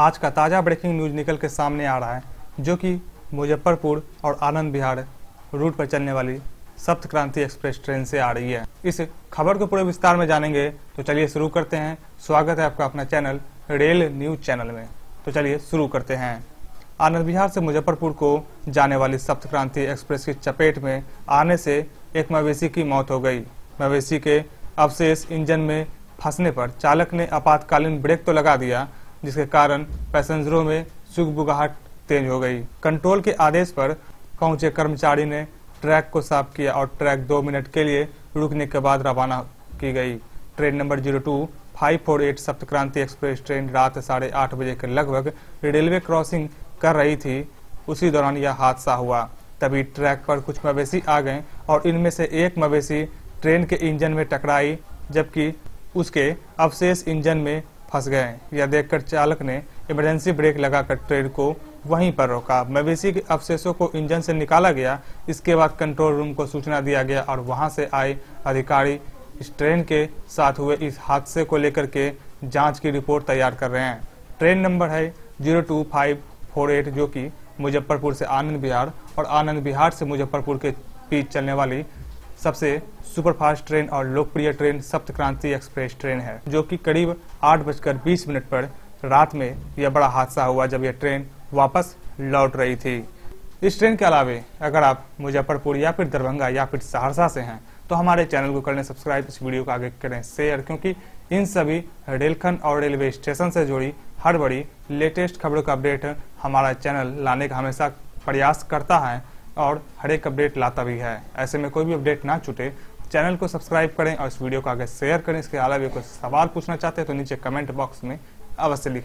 आज का ताज़ा ब्रेकिंग न्यूज़ निकल के सामने आ रहा है, जो कि मुजफ्फरपुर और आनंद विहार रूट पर चलने वाली सप्त क्रांति एक्सप्रेस ट्रेन से आ रही है। इस खबर को पूरे विस्तार में जानेंगे तो चलिए शुरू करते हैं। स्वागत है आपका अपना चैनल रेल न्यूज़ चैनल में। तो चलिए शुरू करते हैं। आनंद विहार से मुजफ्फरपुर को जाने वाली सप्त क्रांति एक्सप्रेस की चपेट में आने से एक मवेशी की मौत हो गई। मवेशी के अवशेष इंजन में फंसने पर चालक ने आपातकालीन ब्रेक तो लगा दिया जिसके कारण पैसेंजरों में सुगबुगाहट तेज हो गई। कंट्रोल के आदेश पर पहुँचे कर्मचारी ने ट्रैक को साफ़ किया और ट्रैक दो मिनट के लिए रुकने के बाद रवाना की गई। Train number zero two, five four eight Saptakranti express train रात साढ़े आठ बजे के लगभग रेलवे क्रॉसिंग कर रही थी। उसी दौरान यह हादसा हुआ। तभी ट्रैक पर कुछ मवेशी आ गए और इनमें से एक मवेशी ट्रेन के इंजन में टकराई, जबकि उसके अवशेष इंजन में फंस गए। यह देखकर चालक ने इमरजेंसी ब्रेक लगाकर ट्रेन को वहीं पर रोका। मवेशी के अवशेषों को इंजन से निकाला गया। इसके बाद कंट्रोल रूम को सूचना दिया गया और वहाँ से आए अधिकारी इस ट्रेन के साथ हुए इस हादसे को लेकर के जाँच की रिपोर्ट तैयार कर रहे हैं। ट्रेन नंबर है zero two five four eight जो कि मुजफ्फरपुर से आनंद बिहार और आनंद बिहार से मुजफ्फरपुर के बीच चलने वाली सबसे सुपरफास्ट ट्रेन और लोकप्रिय ट्रेन सप्त क्रांति एक्सप्रेस ट्रेन है, जो कि करीब आठ बजकर बीस मिनट पर रात में यह बड़ा हादसा हुआ जब यह ट्रेन वापस लौट रही थी। इस ट्रेन के अलावे, अगर आप मुजफ्फरपुर या फिर दरभंगा या फिर सहरसा से हैं तो हमारे चैनल को करें सब्सक्राइब। इस वीडियो को आगे करें शेयर, क्योंकि इन सभी रेलखंड और रेलवे स्टेशन से जुड़ी हर बड़ी लेटेस्ट खबरों का अपडेट हमारा चैनल लाने का हमेशा प्रयास करता है। और हर एक अपडेट लाता भी है। ऐसे में कोई भी अपडेट ना छूटे, चैनल को सब्सक्राइब करें और इस वीडियो को आगे शेयर करें। इसके अलावा कोई सवाल पूछना चाहते हैं तो नीचे कमेंट बॉक्स में अवश्य लिखें।